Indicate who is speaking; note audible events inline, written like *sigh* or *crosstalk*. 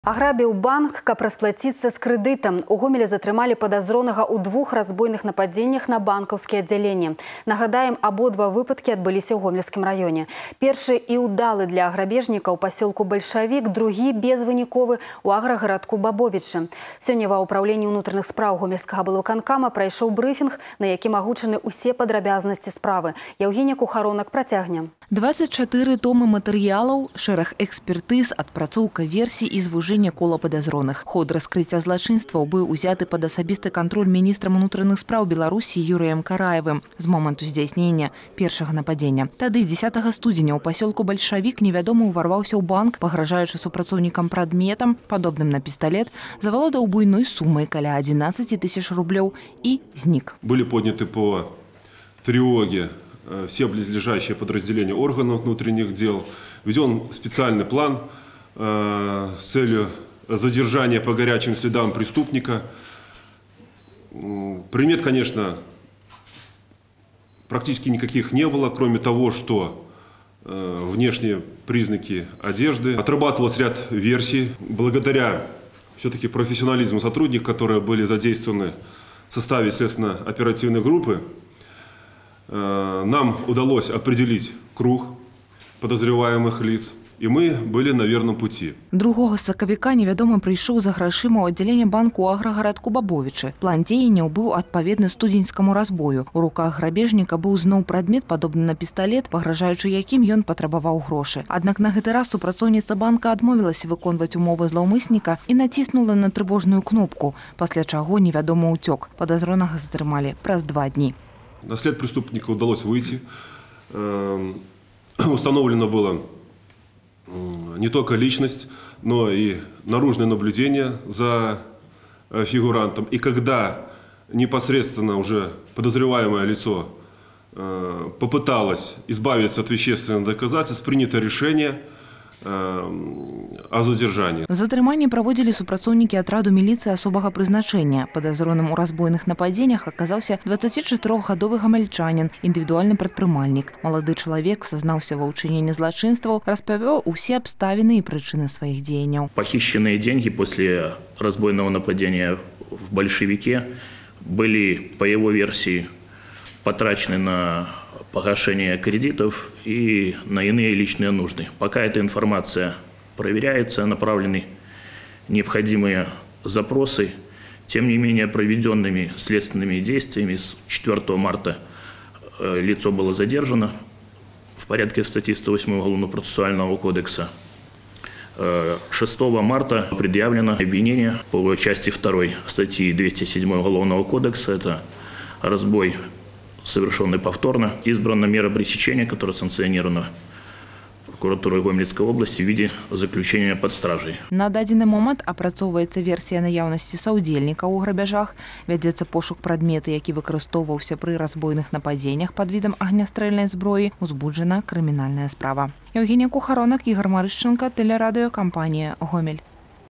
Speaker 1: Аграбіў банк, каб расплаціцца з крэдытам. У гомелі затрымалі падазронага ў двух разбойных нападзеннях на банкаўскія аддзяленні. Нагадаем, абодва выпадкі адбыліся ў гомельскім раёне. Першы і ўдалы для аграбежніка ў пасёлку бальшавік, другі безвыніковы ў аграгарадку Бабовічы. Сёння ва ўпраўленні ўнутраных спраў гомельскага былваканкама прайшоў брыфінг, на якім агучаны ўсе падрабязнасці справы. Яўгенія Кухаронак працягне.
Speaker 2: 24 томы матэрыялаў, шэраг экспертыз, адпрацоўка версій і звужэння кола падазроных. Ход раскрыцця злачынстваў быў узяты пад асабісты кантроль міністрам унутраных спраў Беларусі Юрыем Караевым з моманту здзяйснення першага нападзення. Тады 10 студзеня ў пасёлку бальшавік невядома ўварваўся ў банк, пагражаючы супрацоўнікам прадметам, падобным на пісталет, завалодаў буйной сумай каля 11 тысяч рублёў і знік.
Speaker 3: Были подняты по тревоге э, все близлежащие подразделения органов внутренних дел. Введен специальный план э, с целью задержания по горячим следам преступника. Примет, конечно, практически никаких не было, кроме того, что э, внешние признаки одежды. Отрабатывалось ряд версий. Благодаря все-таки профессионализму сотрудников, которые были задействованы в составе следственно-оперативной группы, э, нам удалось определить круг подозреваемых лиц, и мы были на верном пути.
Speaker 2: 2 сакавіка невядомы прыйшоў за грашыма ў аддзяленне банку ў аграгарадку Бабовічы. План дзеянняў быў адпаведны студзеньскаму разбою. У руках грабежніка быў зноў прадмет, падобны на пісталет, пагражаючы якім ён патрабаваў грошы. Аднак на гэты раз супрацоўніца банка адмовілася выконваць умовы злаўмысніка і націснула на трывожную кнопку, пасля чаго невядома ўцёк. Падазронага затрымалі праз два дні.
Speaker 3: На след преступника удалось выйти. *clears throat* Эм, Установлено было м, не только личность, но и наружное наблюдение за э, фигурантом. И когда непосредственно уже подозреваемое лицо э, попыталось избавиться от вещественных доказательств, принято решение о задержании.
Speaker 2: Затрыманне праводзілі супрацоўнікі атраду міліцыі асобага прызначэння. Падазроным у разбойных нападзеннях аказаўся 24гадовы гамальчанін, індывідуальны прадпрымальнік. Малады чалавек сазнаўся ва ўчыненні злачынстваў, распавёў усе абставіны і прычыны сваіх дзеянняў.
Speaker 4: Похищенные деньги после разбойного нападения в большевике были, по его версии, потрачены на погашение кредитов и на иные личные нужды. Пока эта информация проверяется, направлены необходимые запросы. Тем не менее, проведенными следственными действиями с 4 марта э, лицо было задержано в порядке статьи 108 Уголовно-процессуального кодекса. Э, 6 марта предъявлено обвинение по части 2 статьи 207 Уголовного кодекса. Это разбой, совершенный повторно. Избрана мера пресечения, которая санкционирована прокуратурой Гомельской области в виде заключения под стражей.
Speaker 2: На дадзены момант апрацоўваецца версія наяўнасці саўдзельніка ў грабяжах, вядзецца пошук прадмета, які выкарыстоўваўся пры разбойных нападзеннях пад відам агнястрэльнай зброі, узбуджана крымінальная справа. Евгенія Кухаронак, Ігор Марышченко, тэлерадыёкампанія «Гомель».